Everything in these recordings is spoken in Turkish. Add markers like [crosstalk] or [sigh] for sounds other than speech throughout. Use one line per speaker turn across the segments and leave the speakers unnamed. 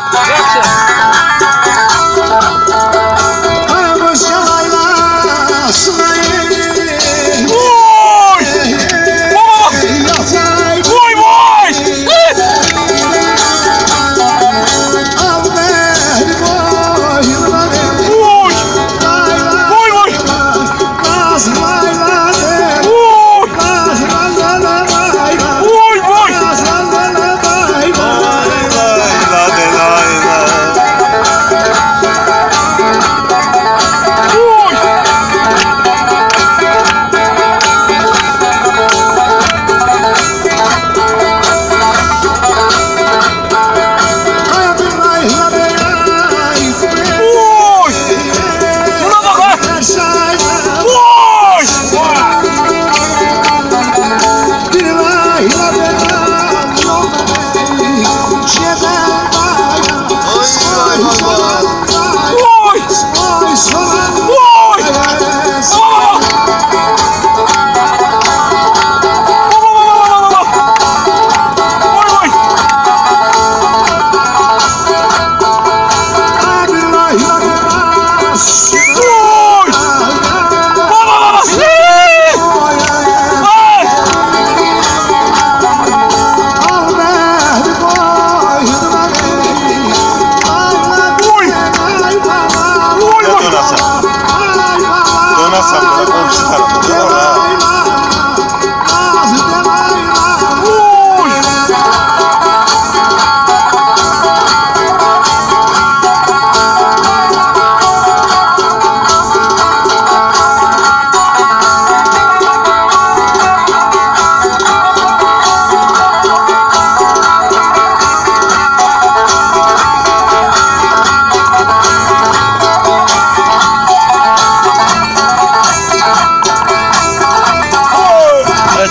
好 [laughs]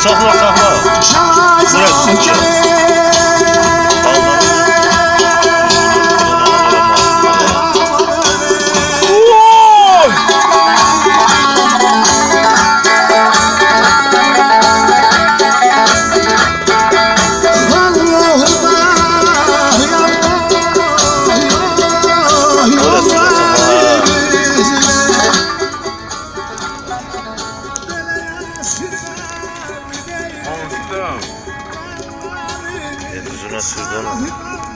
çakma çakma. Burası.
Anam.
En uzuna sürdün.